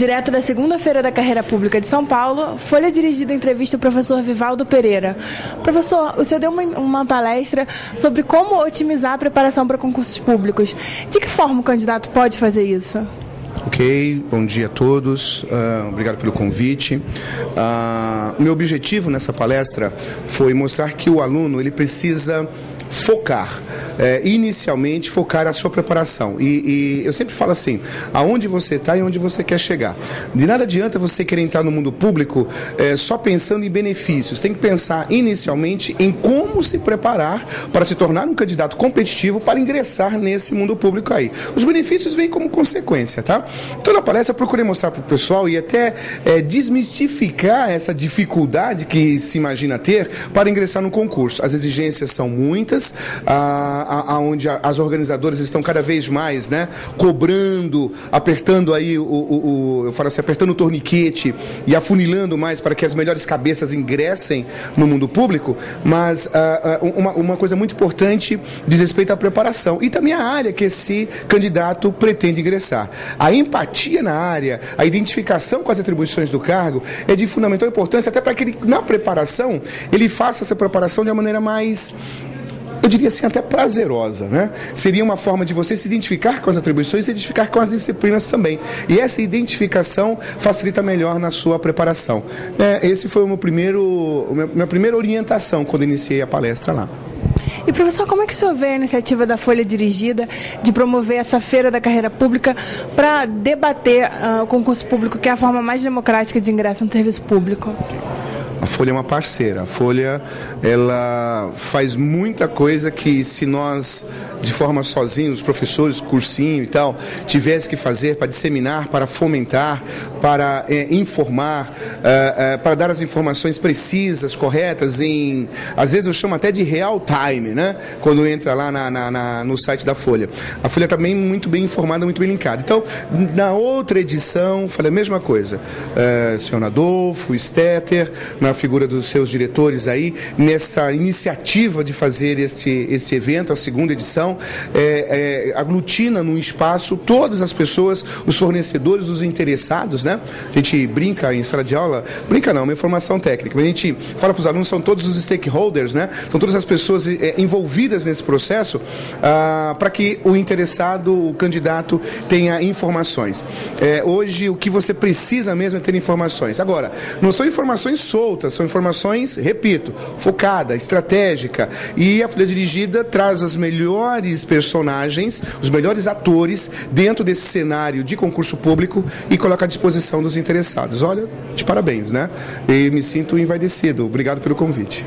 Direto da segunda-feira da carreira pública de São Paulo, Folha dirigida entrevista o professor Vivaldo Pereira. Professor, o senhor deu uma, uma palestra sobre como otimizar a preparação para concursos públicos. De que forma o candidato pode fazer isso? Ok, bom dia a todos, uh, obrigado pelo convite. Uh, meu objetivo nessa palestra foi mostrar que o aluno ele precisa focar é, inicialmente focar a sua preparação. E, e, eu sempre falo assim: aonde você está e onde você quer chegar. De nada adianta você querer entrar no mundo público é, só pensando em benefícios. Tem que pensar inicialmente em como se preparar para se tornar um candidato competitivo para ingressar nesse mundo público aí. Os benefícios vêm como consequência, tá? Então na palestra eu procurei mostrar para o pessoal e até é, desmistificar essa dificuldade que se imagina ter para ingressar no concurso. As exigências são muitas. A, aonde as organizadoras estão cada vez mais, né, cobrando, apertando aí o, o, o, eu falo assim, apertando o torniquete e afunilando mais para que as melhores cabeças ingressem no mundo público, mas uh, uma, uma coisa muito importante diz respeito à preparação e também a área que esse candidato pretende ingressar. A empatia na área, a identificação com as atribuições do cargo é de fundamental importância até para que ele, na preparação, ele faça essa preparação de uma maneira mais eu diria assim, até prazerosa, né? Seria uma forma de você se identificar com as atribuições e se identificar com as disciplinas também. E essa identificação facilita melhor na sua preparação. É, esse foi o meu primeiro, minha primeira orientação quando iniciei a palestra lá. E professor, como é que o senhor vê a iniciativa da Folha Dirigida de promover essa feira da carreira pública para debater uh, o concurso público, que é a forma mais democrática de ingresso no serviço público? A Folha é uma parceira. A Folha ela faz muita coisa que se nós de forma sozinhos, os professores, cursinho e tal, tivesse que fazer para disseminar, para fomentar, para é, informar, é, é, para dar as informações precisas, corretas, em às vezes eu chamo até de real time, né? Quando entra lá na, na, na no site da Folha. A Folha também tá muito bem informada, muito bem linkada. Então, na outra edição, falei a mesma coisa. É, senhor Adolfo, Stetter, na figura dos seus diretores aí, nessa iniciativa de fazer este, este evento, a segunda edição, é, é, aglutina num espaço todas as pessoas, os fornecedores, os interessados, né? A gente brinca em sala de aula, brinca não, uma informação técnica, a gente fala para os alunos, são todos os stakeholders, né? São todas as pessoas é, envolvidas nesse processo ah, para que o interessado, o candidato, tenha informações. É, hoje, o que você precisa mesmo é ter informações. Agora, não são informações soltas, são informações, repito, focada, estratégica. E a folha dirigida traz as melhores personagens, os melhores atores dentro desse cenário de concurso público e coloca à disposição dos interessados. Olha, de parabéns, né? E me sinto envaidecido. Obrigado pelo convite.